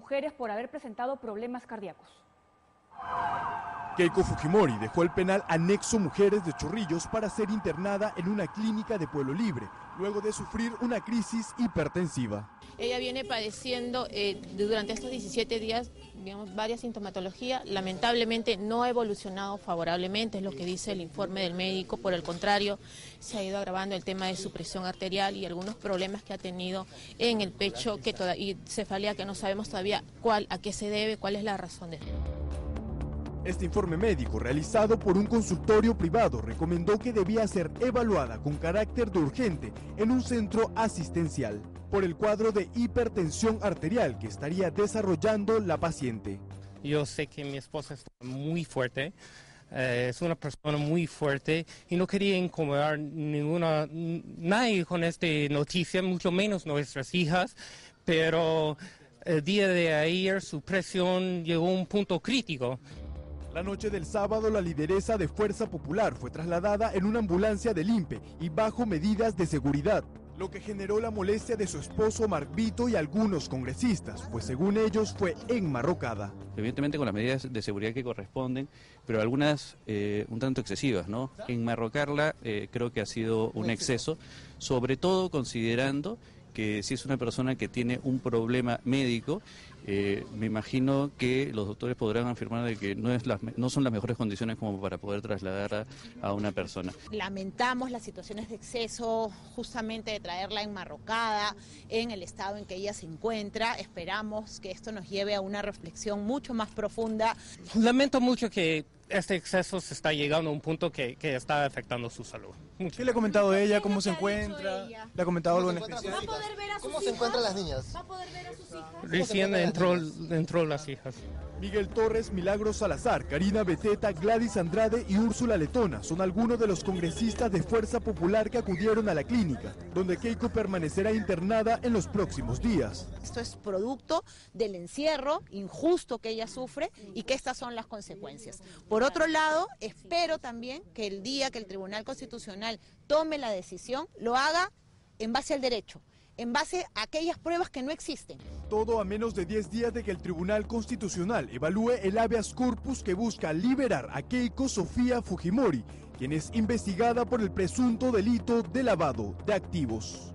mujeres por haber presentado problemas cardíacos. Keiko Fujimori dejó el penal anexo Mujeres de Chorrillos para ser internada en una clínica de Pueblo Libre, luego de sufrir una crisis hipertensiva. Ella viene padeciendo eh, durante estos 17 días digamos, varias sintomatologías. Lamentablemente no ha evolucionado favorablemente, es lo que dice el informe del médico. Por el contrario, se ha ido agravando el tema de su presión arterial y algunos problemas que ha tenido en el pecho que y cefalea que no sabemos todavía cuál, a qué se debe, cuál es la razón de esto. Este informe médico realizado por un consultorio privado recomendó que debía ser evaluada con carácter de urgente en un centro asistencial por el cuadro de hipertensión arterial que estaría desarrollando la paciente. Yo sé que mi esposa está muy fuerte, eh, es una persona muy fuerte y no quería incomodar ninguna nadie con esta noticia, mucho menos nuestras hijas, pero el día de ayer su presión llegó a un punto crítico la noche del sábado, la lideresa de Fuerza Popular fue trasladada en una ambulancia del INPE y bajo medidas de seguridad, lo que generó la molestia de su esposo Mark Vito y algunos congresistas, pues según ellos fue enmarrocada. Evidentemente con las medidas de seguridad que corresponden, pero algunas eh, un tanto excesivas, ¿no? Enmarrocarla eh, creo que ha sido un exceso, sobre todo considerando que si es una persona que tiene un problema médico, eh, me imagino que los doctores podrán afirmar de que no, es las, no son las mejores condiciones como para poder trasladar a, una persona. Lamentamos las situaciones de exceso, justamente de traerla enmarrocada en el estado en que ella se encuentra. Esperamos que esto nos lleve a una reflexión mucho más profunda. Lamento mucho que este exceso se está llegando a un punto que, que está afectando su salud. ¿Qué le ha comentado ella? ¿Cómo se encuentra? ¿Le ha comentado algo en especial? ¿Cómo se encuentran las niñas? ¿Va a poder ver a sus hijas? Recién entró, entró las hijas. Miguel Torres, Milagros Salazar, Karina Beteta, Gladys Andrade y Úrsula Letona son algunos de los congresistas de Fuerza Popular que acudieron a la clínica, donde Keiko permanecerá internada en los próximos días. Esto es producto del encierro injusto que ella sufre y que estas son las consecuencias. Por otro lado, espero también que el día que el Tribunal Constitucional tome la decisión, lo haga en base al derecho en base a aquellas pruebas que no existen. Todo a menos de 10 días de que el Tribunal Constitucional evalúe el habeas corpus que busca liberar a Keiko Sofía Fujimori, quien es investigada por el presunto delito de lavado de activos.